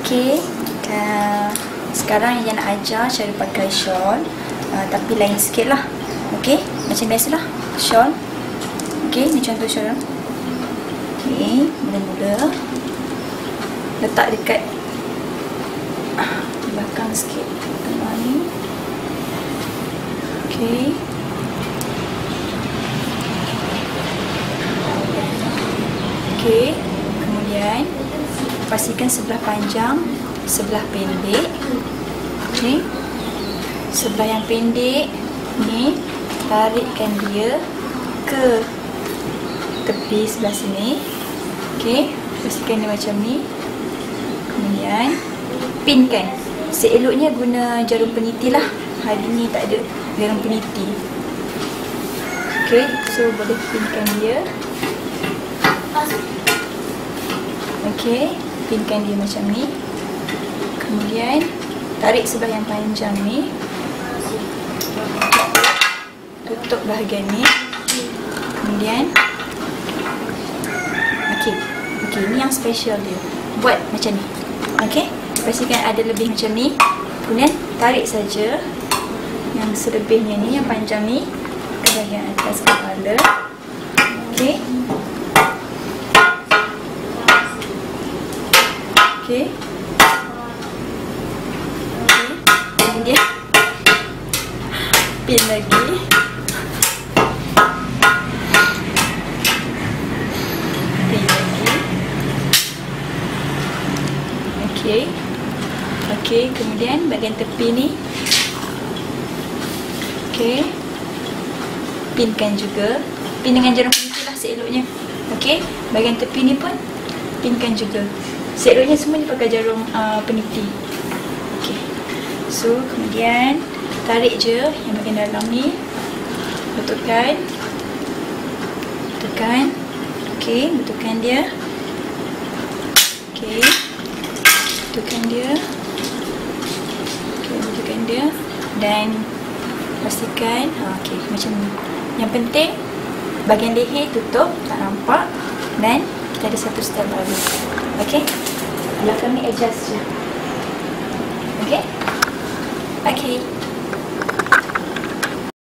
Okey. Uh, sekarang yang nak ajar cara pakai shawl uh, tapi lain sikit lah. Okey, macam biasalah. Shawl. Okey, ni contoh shawl. Okey, mula-mula letak dekat uh, belakang sikit. Tengah ni. Okey. Okey. Pastikan sebelah panjang, sebelah pendek. Okey. Sebelah yang pendek ni tarikkan dia ke tepi sebelah sini. Okey. Pastikan dia macam ni. Kemudian pinkan. Seeloknya guna jarum peniti lah. Hari ni tak ada jarum peniti. Okey, so boleh pinkan dia. Okey, pinkan dia macam ni. Kemudian tarik sebelah yang panjang ni. Tutup bahagian ni. Kemudian Okey. Okey, ni yang special dia. Buat macam ni. Okey. Pastikan ada lebih macam ni. Kemudian tarik saja yang selebihnya ni yang panjang ni ke bahagian atas kepala. Okey. Okey. Kemudian pin lagi. Pin lagi. Okey. Okey, kemudian bahagian tepi ni. Okey. Pinkan juga. Pin dengan jarum peniti lah seeloknya. Okey. Bahagian tepi ni pun pinkan juga. Seeloknya semua ni pakai jarum uh, peniti. So, kemudian tarik je yang bahagian dalam ni. Betulkan. Betulkan. Okey, betulkan dia. Okey. Betulkan dia. Okey, betulkan dia. Dan pastikan, ha, okey, macam ni. Yang penting, bahagian leher tutup, tak nampak. Dan kita ada satu step baru. Okey? Belakang ni adjust je. Okey? Okey.